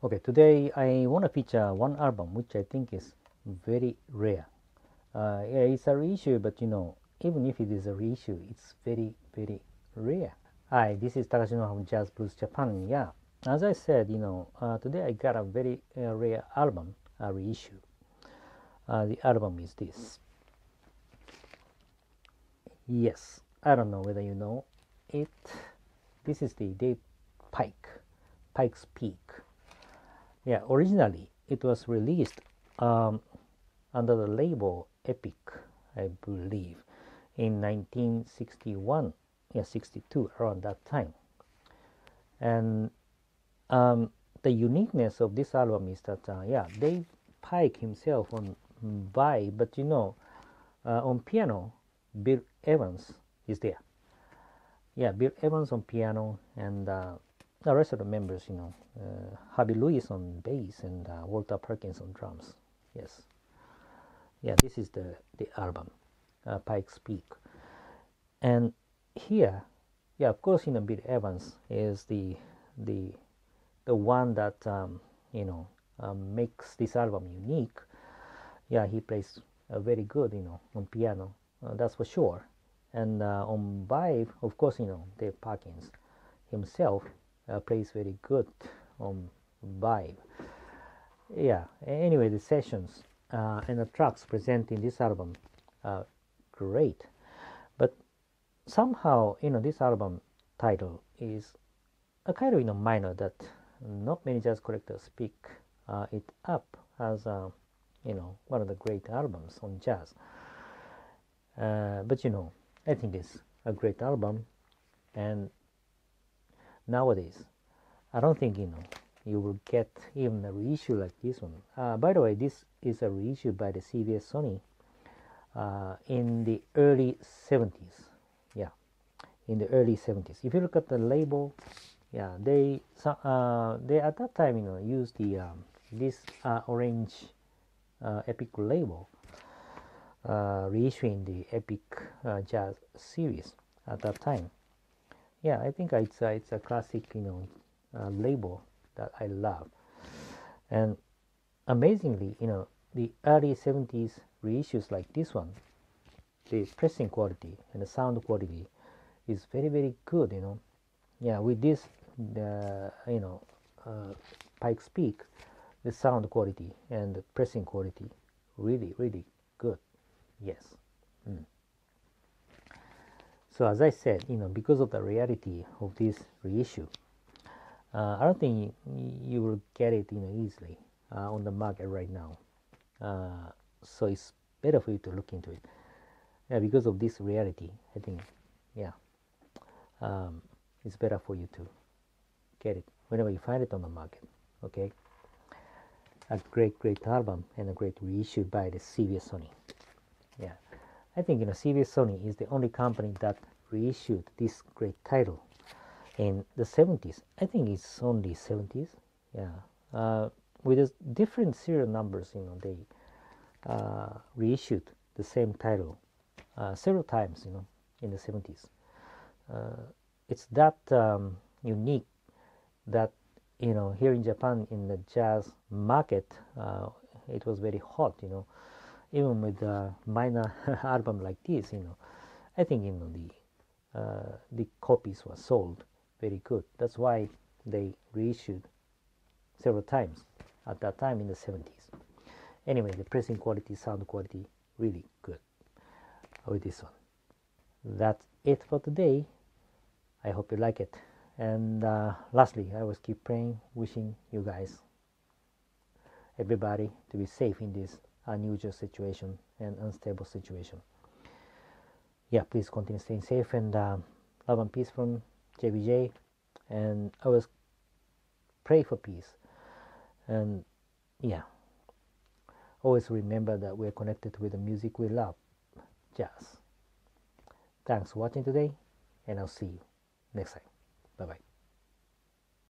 Okay, today I want to feature one album which I think is very rare. Uh, yeah, it's a reissue, but you know, even if it is a reissue, it's very, very rare. Hi, this is Takashino from Jazz Blues Japan. Yeah, as I said, you know, uh, today I got a very uh, rare album, a reissue. Uh, the album is this. Yes, I don't know whether you know it. This is the Dave Pike, Pike's Peak. Yeah, originally it was released um, under the label Epic, I believe, in 1961, yeah, 62, around that time. And um, the uniqueness of this album is that, uh, yeah, Dave Pike himself on vibe, but you know, uh, on piano, Bill Evans is there. Yeah, Bill Evans on piano, and uh, the rest of the members, you know, uh, Lewis on bass and uh, Walter Perkins on drums. Yes, yeah, this is the the album, uh, Pike's Peak, and here, yeah, of course, you know, Bill Evans is the the the one that um, you know um, makes this album unique. Yeah, he plays uh, very good, you know, on piano. Uh, that's for sure. And uh, on vibe, of course, you know, Dave Perkins himself uh, plays very good on vibe. Yeah. Anyway, the sessions uh, and the tracks presenting this album are great, but somehow, you know, this album title is a kind of you know minor that not many jazz collectors pick uh, it up as you know one of the great albums on jazz. Uh, but you know, I think it's a great album, and nowadays, I don't think you know you will get even a reissue like this one. Uh, by the way, this is a reissue by the CBS Sony uh, in the early 70s. Yeah, in the early 70s. If you look at the label, yeah, they uh, they at that time you know used the um, this uh, orange uh, Epic label, uh, reissuing the Epic Jazz series at that time. Yeah, I think it's a, it's a classic, you know, uh, label that I love, and amazingly, you know, the early '70s reissues like this one, the pressing quality and the sound quality is very very good. You know, yeah, with this, the you know, uh, Pike's Peak the sound quality and the pressing quality really really good yes mm. So as i said you know because of the reality of this reissue uh, i don't think you will get it you know easily uh, on the market right now. Uh, so it's better for you to look into it. Yeah, because of this reality i think yeah um, it's better for you to get it whenever you find it on the market okay? A great, great album and a great reissue by the CBS Sony. Yeah, I think you know CBS Sony is the only company that reissued this great title in the 70s. I think it's only 70s. Yeah, uh, with different serial numbers, you know, they uh, reissued the same title uh, several times, you know, in the 70s. Uh, it's that um, unique that you know here in Japan in the jazz market uh, it was very hot you know even with a minor album like this you know I think you know the uh, the copies were sold very good. That's why they reissued several times at that time in the 70s anyway the pressing quality sound quality really good with this one. That's it for today. I hope you like it. And uh, lastly, I always keep praying, wishing you guys, everybody, to be safe in this unusual situation and unstable situation. Yeah, please continue staying safe and uh, love and peace from JBJ. And always pray for peace. And yeah, always remember that we're connected with the music we love, jazz. Thanks for watching today, and I'll see you next time. Bye bye.